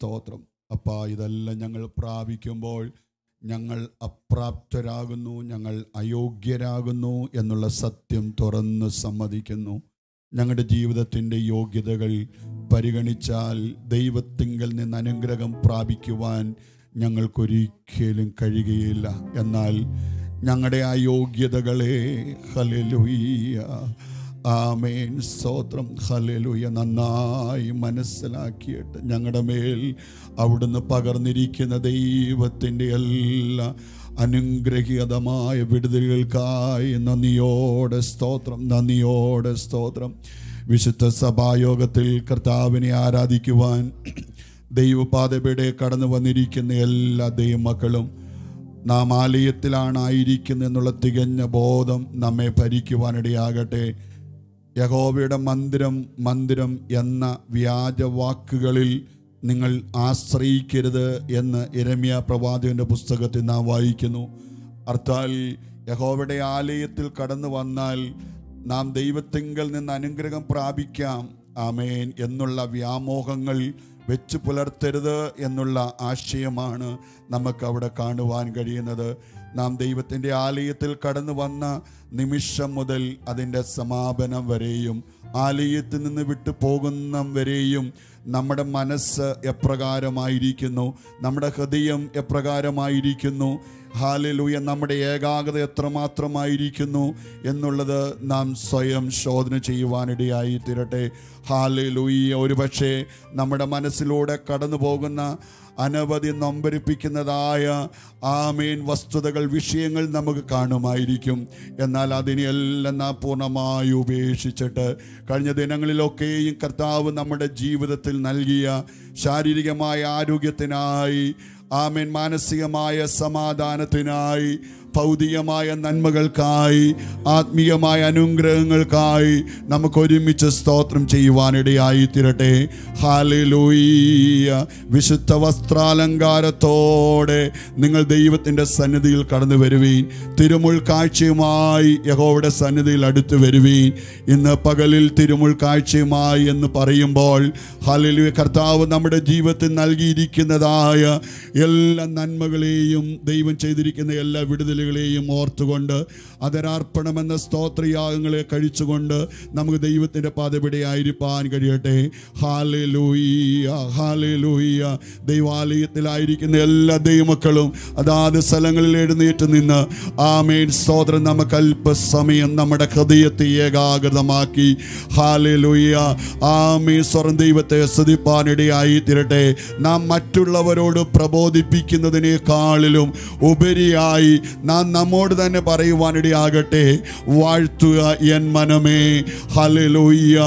സ്തോത്രം. അപ്പാ ഇതെല്ലാം ഞങ്ങൾ പ്രാപിക്കുമ്പോൾ ഞങ്ങൾ അപ്രാപ്തരാകുന്നു ഞങ്ങൾ അയോഗ്യരാകുന്നു എന്നുള്ള സത്യം തുറന്ന് സമ്മതിക്കുന്നു. ഞങ്ങളുടെ ജീവിതത്തിന്റെ യോഗ്യതകൾ പരിഗണിച്ചാൽ ദൈവത്തിങ്കൽ നിന്ന് അനുഗ്രഹം പ്രാപിക്കുവാൻ ഞങ്ങൾക്കൊരിക്കലും കഴിയുകയില്ല. എന്നാൽ ഞങ്ങളുടെ ആ യോഗ്യതകളെ ഹലലുയ്യ ആമേൻ. സ്തോത്രം. ഹലലുയ നന്നായി മനസ്സിലാക്കിയിട്ട് ഞങ്ങളുടെ മേൽ അവിടുന്ന് പകർന്നിരിക്കുന്ന ദൈവത്തിന്റെ എല്ലാ അനുഗ്രഹീതമായ വിടുതലുകൾക്കായി നന്ദിയോടെ സ്തോത്രം നന്ദിയോടെ സ്തോത്രം. വിശുദ്ധ സഭായോഗത്തിൽ കർത്താവിനെ ആരാധിക്കുവാൻ ദൈവപാതയുടെ കടന്നു വന്നിരിക്കുന്ന എല്ലാ ദൈവമക്കളും നാം ആലയത്തിലാണ് ആയിരിക്കുന്നത് എന്നുള്ള തികഞ്ഞ ബോധം നമ്മെ ഭരിക്കുവാനിടയാകട്ടെ. യഹോവയുടെ മന്ദിരം മന്ദിരം എന്ന വ്യാജവാക്കുകളിൽ നിങ്ങൾ ആശ്രയിക്കരുത് എന്ന് ഇരമ്യ പ്രവാചകന്റെ പുസ്തകത്തിൽ നാം വായിക്കുന്നു. അർത്ഥാൽ യഹോവയുടെ ആലയത്തിൽ കടന്നു വന്നാൽ നാം ദൈവത്തിങ്കൽ നിന്ന് അനുഗ്രഹം പ്രാപിക്കാം. ആമേൻ എന്നുള്ള വ്യാമോഹങ്ങൾ വെച്ച് പുലർത്തരുത് എന്നുള്ള ആശയമാണ് നമുക്ക് അവിടെ കാണുവാൻ കഴിയുന്നത്. നാം ദൈവത്തിന്റെ ആലയത്തിൽ കടന്നു വന്ന നിമിഷം മുതൽ അതിന്റെ സമാപനം വരെയും ആലയത്തിൽ നിന്ന് വിട്ടു പോകുന്ന വരെയും നമ്മുടെ മനസ്സ് എപ്രകാരമായിരിക്കുന്നു നമ്മുടെ ഹൃദയം എപ്രകാരമായിരിക്കുന്നു ഹാലലൂയ നമ്മുടെ ഏകാഗ്രത എത്രമാത്രമായിരിക്കുന്നു എന്നുള്ളത് നാം സ്വയം ശോധന ചെയ്യുവാനിടയായി തീരട്ടെ. ഹാലലൂയ ഒരുപക്ഷെ നമ്മുടെ മനസ്സിലൂടെ കടന്നു പോകുന്ന അനവധി നൊമ്പരിപ്പിക്കുന്നതായ ആമേൻ വസ്തുതകൾ വിഷയങ്ങൾ നമുക്ക് കാണുമായിരിക്കും. എന്നാൽ അതിനെയെല്ലാം നാം പൂർണമായി ഉപേക്ഷിച്ചിട്ട് കഴിഞ്ഞ ദിനങ്ങളിലൊക്കെയും കർത്താവ് നമ്മുടെ ജീവിതത്തിൽ നൽകിയ ശാരീരികമായ ആരോഗ്യത്തിനായി ആമേൻ. മാനസികമായ സമാധാനത്തിനായി ഭൗതികമായ നന്മകൾക്കായി ആത്മീയമായ അനുഗ്രഹങ്ങൾക്കായി നമുക്ക് ഒരുമിച്ച് സ്തോത്രം ചെയ്യുവാനിടയായി തീരട്ടെ. ഹാലലൂയ വിശുദ്ധ വസ്ത്രാലങ്കാരത്തോടെ നിങ്ങൾ ദൈവത്തിന്റെ സന്നിധിയിൽ കടന്നു വരുവീൻ. തിരുമുൾ കാഴ്ചയുമായി യഹോവയുടെ സന്നിധിയിൽ അടുത്തു വരുവീൻ. ഇന്ന് പകലിൽ തിരുമുൾ കാഴ്ചയുമായി എന്ന് പറയുമ്പോൾ ഹാലലൂയ കർത്താവ് നമ്മുടെ ജീവിതത്തിൽ നൽകിയിരിക്കുന്നതായ എല്ലാ നന്മകളെയും ദൈവം ചെയ്തിരിക്കുന്ന എല്ലാ വിടുതലുകളെയും ഓർത്തുകൊണ്ട് അതരാർപ്പണമെന്ന സ്തോത്രയാഗങ്ങളെ കഴിച്ചുകൊണ്ട് നമുക്ക് ദൈവത്തിന്റെ പാതപിടിയായിരിക്കാൻ കഴിയട്ടെ. ഹാലെ ലൂയ്യ ഹാലെ ലൂയ്യ ദൈവാലയത്തിലായിരിക്കുന്ന എല്ലാ ദൈവമക്കളും അതാത് സ്ഥലങ്ങളിൽ എഴുന്നേറ്റ് നിന്ന് ആമേൻ. സ്തോത്രം നമുക്ക് അല്പസമയം നമ്മുടെ ഹൃദയത്തെ ഏകാഗ്രതമാക്കി. ഹാലെ ലൂയ്യ ആമേ സ്വരം ദൈവത്തെ സ്തുതിപ്പാനിടയായി തീരട്ടെ. നാം മറ്റുള്ളവരോട് പ്രബോധിപ്പിക്കുന്നതിനേക്കാളിലും ഉപരിയായി നാം നമ്മോട് തന്നെ പറയുവാനിടയാകട്ടെ വാഴ്ത്തുക എൻ മനമേ. ഹലലൂയ്യ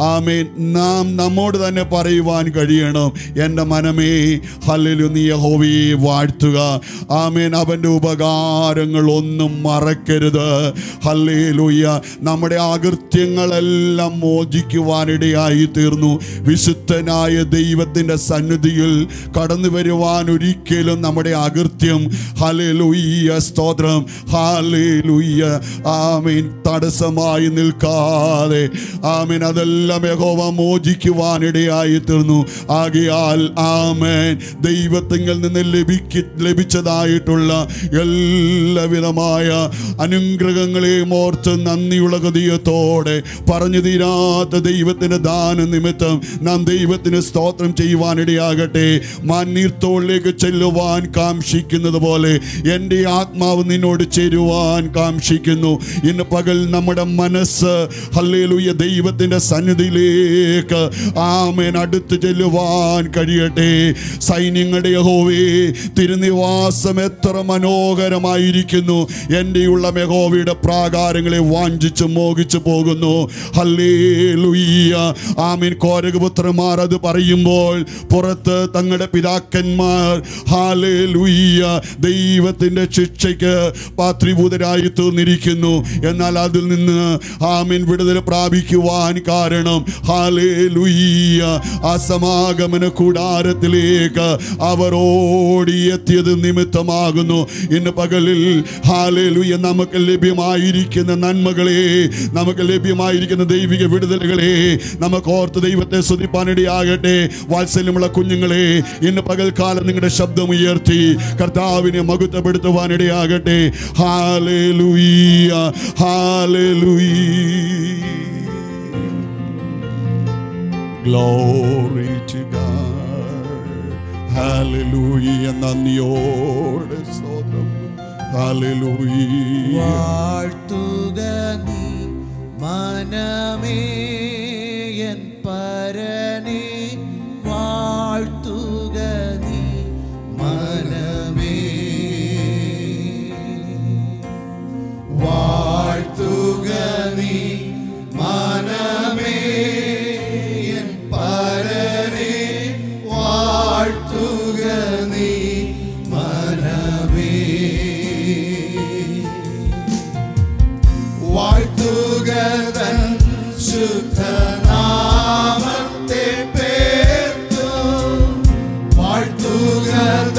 ആമേൻ. നാം നമ്മോട് തന്നെ പറയുവാൻ കഴിയണം എന്റെ മനമേ. ഹലലു നീ യഹോവയെ വാഴ്ത്തുക. ആമേൻ. അവന്റെ ഉപകാരങ്ങൾ ഒന്നും മറക്കരുത്. ഹല്ലേലൂയ്യ. നമ്മുടെ അകൃത്യങ്ങളെല്ലാം മോചിക്കുവാനിടയായി തീർന്നു. വിശുദ്ധനായ ദൈവത്തിന്റെ സന്നിധിയിൽ കടന്നു വരുവാൻ ഒരിക്കലും നമ്മുടെ അകൃത്യം. ഹലലൂയ്യ സ്തോത്രം. ഹാലേലൂയ്യ ആമീൻ. തടസ്സമായി നിൽക്കാതെ. ആമീൻ. അതെല്ലാം യഹോവ മോചിക്കുവാനിടയായി തീർന്നു. ആകയാൽ ആമേൻ. ദൈവത്തിങ്കിൽ നിന്ന് ലഭിക്ക ലഭിച്ചതായിട്ടുള്ള എല്ലാവിധമായ അനുഗ്രഹങ്ങളെയും ഓർത്ത് നന്ദിയുള്ള ഗതിയത്തോടെ പറഞ്ഞു തീരാത്ത ദൈവത്തിന്റെ ദാന നിമിത്തം നാം ദൈവത്തിന് സ്തോത്രം ചെയ്യുവാനിടയാകട്ടെ മാന്നീർത്തോളിലേക്ക് ചെല്ലുവാൻ കാക്ഷിക്കുന്നത് പോലെ എന്റെ ആത്മാവ് നിന്നോട് ചേരുവാൻ കാക്ഷിക്കുന്നു. ഇന്ന് പകൽ നമ്മുടെ മനസ്സ് ഹല്ലേലൂയ ദൈവത്തിന്റെ സന്നിധിയിലേക്ക് ആമേൻ അടുത്ത് ചെല്ലുവാൻ കഴിയട്ടെ. സൈന്യങ്ങളുടെ യഹോവേ തിരുനിവാസം എത്ര മനോഹരമായിരിക്കുന്നു. എന്റെയുള്ള മെഹോവയുടെ പ്രാകാരങ്ങളെ വാഞ്ചിച്ച് മോഹിച്ചു പോകുന്നു. ഹല്ലേലൂയ. ആമീൻ. കോരകപുത്രന്മാർ അത് പറയുമ്പോൾ പുറത്ത് തങ്ങളുടെ പിതാക്കന്മാർ ഹല്ലേലൂയ ദൈവത്തിന്റെ ശിക്ഷയ്ക്ക് പാത്രിഭൂതരായി തീർന്നിരിക്കുന്നു. എന്നാൽ അതിൽ നിന്ന് ആമീൻ വിടുതൽ പ്രാപിക്കുവാൻ കാരണം ഹാലേ ആ സമാഗമന കൂടാരത്തിലേക്ക് അവർ ഓടിയെത്തിയത് നിമിത്തമാകുന്നു. ഇന്ന് പകലിൽ ഹാലേ ലുയ്യ നമുക്ക് ലഭ്യമായിരിക്കുന്ന നന്മകളെ നമുക്ക് ലഭ്യമായിരിക്കുന്ന ദൈവിക വിടുതലുകളെ നമുക്ക് ഓർത്ത് ദൈവത്തെ സ്തുതിപ്പാനിടയാകട്ടെ. വാത്സല്യമുള്ള കുഞ്ഞുങ്ങളെ ഇന്ന് പകൽക്കാലം നിങ്ങളുടെ ശബ്ദം ഉയർത്തി കർത്താവിനെ മകുത്തപ്പെടുത്തുവാനിടയാകട്ടെ ഹാലേ ലുയ്യ ഹാലേ Glory to God. Hallelujah. നന്ദിയോടെ സ്തോത്രം Hallelujah. വാഴ്ത്തുക നീ മനമേ நாமத்தை பேர்த்தும் வாழ்த்துகிறேன்